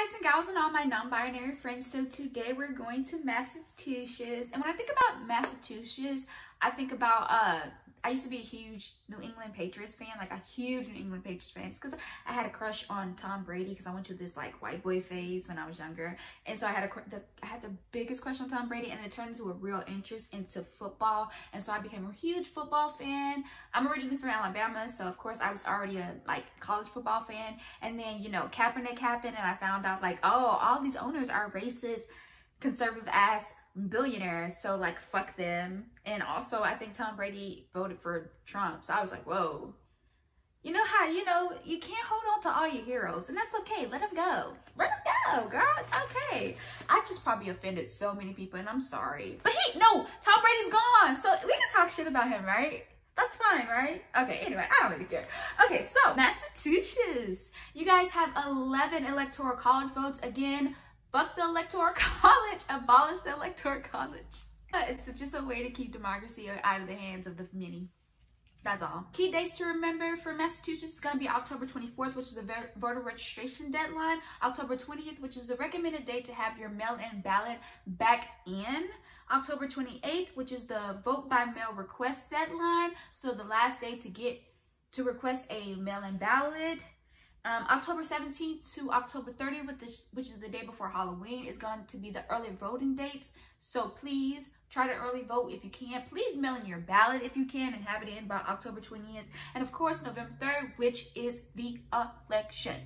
guys and gals and all my non-binary friends. So today we're going to Massachusetts. And when I think about Massachusetts, I think about uh I used to be a huge New England Patriots fan, like a huge New England Patriots fan, because I had a crush on Tom Brady because I went through this like white boy phase when I was younger, and so I had a the, I had the biggest crush on Tom Brady, and it turned into a real interest into football, and so I became a huge football fan. I'm originally from Alabama, so of course I was already a like college football fan, and then you know Kaepernick happened, and I found out like oh all these owners are racist, conservative ass billionaires, so like fuck them. And also, I think Tom Brady voted for Trump, so I was like, whoa. You know how you know you can't hold on to all your heroes, and that's okay. Let them go. Let them go, girl. It's okay. I just probably offended so many people, and I'm sorry. But he, no, Tom Brady's gone, so we can talk shit about him, right? That's fine, right? Okay, anyway, I don't really care. Okay, so Massachusetts. You guys have 11 electoral college votes. Again, Fuck the electoral college. Abolish the electoral college. It's just a way to keep democracy out of the hands of the many. That's all. Key dates to remember for Massachusetts is going to be October 24th, which is the voter registration deadline. October 20th, which is the recommended date to have your mail-in ballot back in. October 28th, which is the vote by mail request deadline. So the last day to get to request a mail-in ballot. Um, October 17th to October 30th, which is the day before Halloween, is going to be the early voting dates. So please try to early vote if you can. Please mail in your ballot if you can and have it in by October 20th. And of course, November 3rd, which is the election.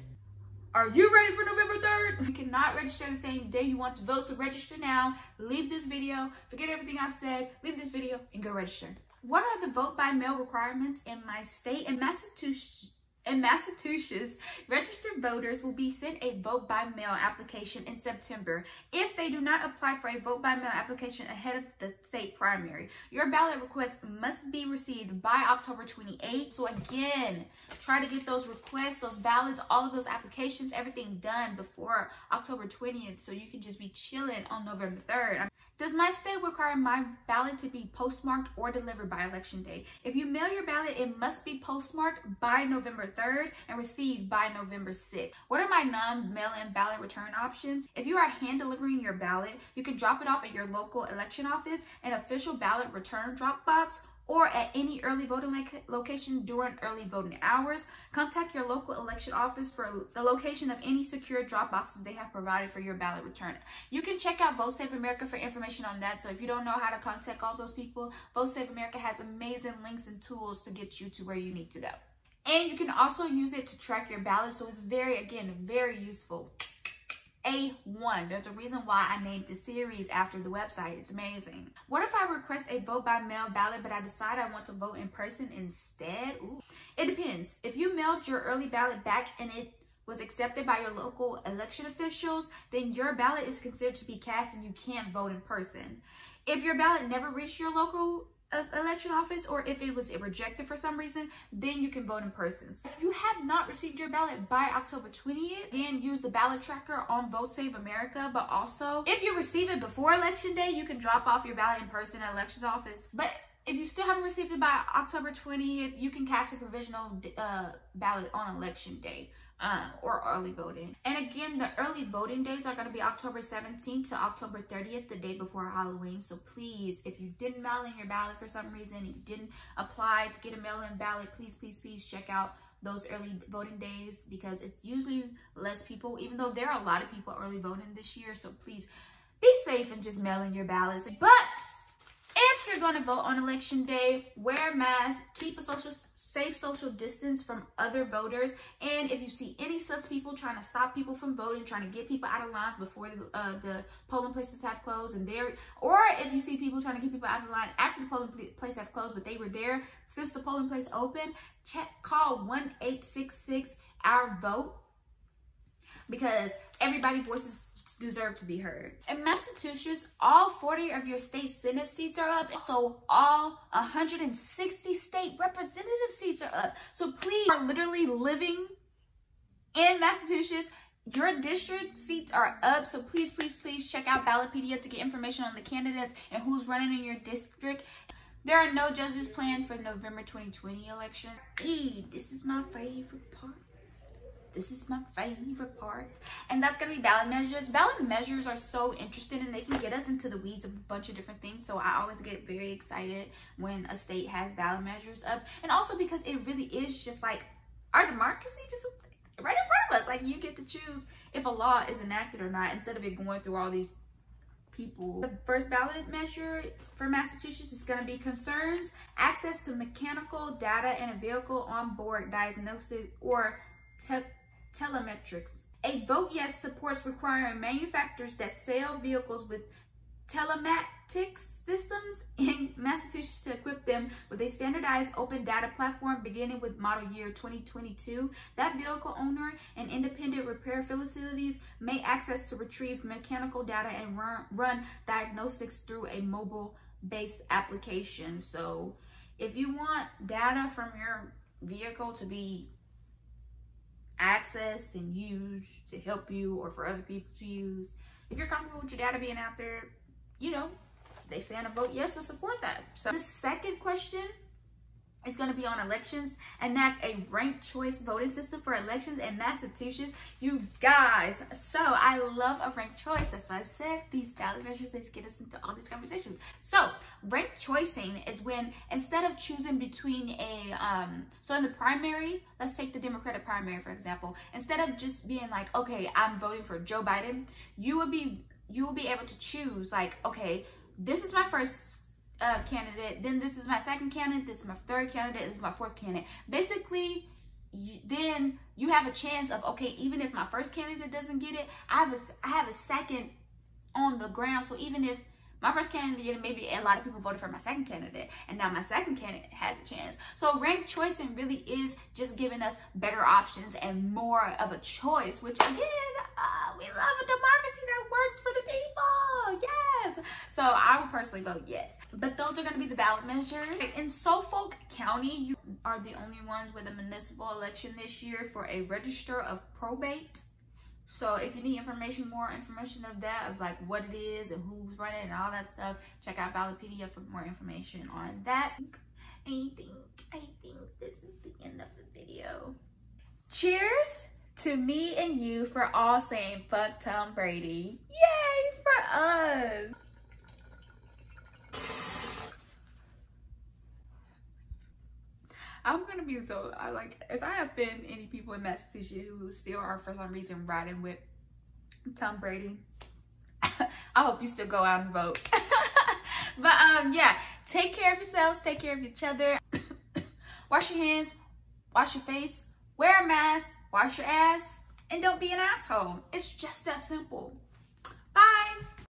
Are you ready for November 3rd? You cannot register the same day you want to vote, so register now. Leave this video, forget everything I've said, leave this video, and go register. What are the vote by mail requirements in my state? In Massachusetts, in Massachusetts, registered voters will be sent a vote by mail application in September if they do not apply for a vote by mail application ahead of the state primary. Your ballot request must be received by October 28th. So again, try to get those requests, those ballots, all of those applications, everything done before October 20th so you can just be chilling on November 3rd. Does my state require my ballot to be postmarked or delivered by election day? If you mail your ballot, it must be postmarked by November 3rd and received by November 6th. What are my non-mail-in ballot return options? If you are hand delivering your ballot, you can drop it off at your local election office, an official ballot return drop box, or at any early voting location during early voting hours. Contact your local election office for the location of any secure drop boxes they have provided for your ballot return. You can check out Vote Save America for information on that. So if you don't know how to contact all those people, Vote Save America has amazing links and tools to get you to where you need to go. And you can also use it to track your ballot. So it's very, again, very useful. A1. There's a reason why I named the series after the website. It's amazing. What if I request a vote by mail ballot, but I decide I want to vote in person instead? Ooh. It depends. If you mailed your early ballot back and it was accepted by your local election officials, then your ballot is considered to be cast and you can't vote in person. If your ballot never reached your local election office or if it was rejected for some reason, then you can vote in person. So if you have not received your ballot by October 20th, then use the ballot tracker on Vote Save America. But also, if you receive it before election day, you can drop off your ballot in person at elections office. But if you still haven't received it by October 20th, you can cast a provisional uh, ballot on election day um, or early voting. And again, the early voting days are going to be October 17th to October 30th, the day before Halloween. So please, if you didn't mail in your ballot for some reason, you didn't apply to get a mail-in ballot, please, please, please check out those early voting days because it's usually less people, even though there are a lot of people early voting this year. So please be safe and just mail in your ballots. But if you're going to vote on election day, wear a mask, keep a social safe social distance from other voters. And if you see any sus people trying to stop people from voting, trying to get people out of lines before uh, the polling places have closed and there, or if you see people trying to get people out of line after the polling place have closed, but they were there since the polling place opened, check, call 1-866 our vote because everybody voices deserve to be heard. In Massachusetts, all 40 of your state Senate seats are up, so all 160 state representative seats are up. So please, are literally living in Massachusetts, your district seats are up, so please, please, please check out Ballotpedia to get information on the candidates and who's running in your district. There are no judges planned for the November 2020 election. Hey, this is my favorite part. This is my favorite part. And that's gonna be ballot measures. Ballot measures are so interesting and they can get us into the weeds of a bunch of different things. So I always get very excited when a state has ballot measures up. And also because it really is just like our democracy just right in front of us. Like you get to choose if a law is enacted or not instead of it going through all these people. The first ballot measure for Massachusetts is going to be concerns access to mechanical data in a vehicle on board diagnosis or te telemetrics. A vote yes supports requiring manufacturers that sell vehicles with telematics systems in Massachusetts to equip them with a standardized open data platform beginning with model year 2022. That vehicle owner and independent repair facilities may access to retrieve mechanical data and run, run diagnostics through a mobile based application. So if you want data from your vehicle to be accessed and used to help you or for other people to use, if you're comfortable with your data being out there, you know, they say on a vote yes, we'll support that. So the second question is going to be on elections. Enact a ranked choice voting system for elections in Massachusetts. You guys, so I love a ranked choice. That's why I said these ballot measures get us into all these conversations. So ranked choosing is when instead of choosing between a, um, so in the primary, let's take the Democratic primary, for example, instead of just being like, okay, I'm voting for Joe Biden, you would be you will be able to choose like, okay, this is my first uh, candidate, then this is my second candidate, this is my third candidate, this is my fourth candidate. Basically, you, then you have a chance of, okay, even if my first candidate doesn't get it, I have a, I have a second on the ground. So even if my first candidate, maybe a lot of people voted for my second candidate, and now my second candidate has a chance. So ranked choosing really is just giving us better options and more of a choice, which again, uh, we love a democracy that works for the people. Yes. So I would personally vote yes. But those are going to be the ballot measures. In Suffolk County, you are the only ones with a municipal election this year for a register of probate. So if you need information, more information of that, of like what it is and who's running and all that stuff, check out Ballotpedia for more information on that. I think, I think this is the end of the video. Cheers to me and you for all saying fuck Tom Brady. Yay for us! I'm gonna be so I like if I have been any people in Massachusetts who still are for some reason riding with Tom Brady. I hope you still go out and vote. but um yeah, take care of yourselves, take care of each other. wash your hands, wash your face, wear a mask, wash your ass, and don't be an asshole. It's just that simple.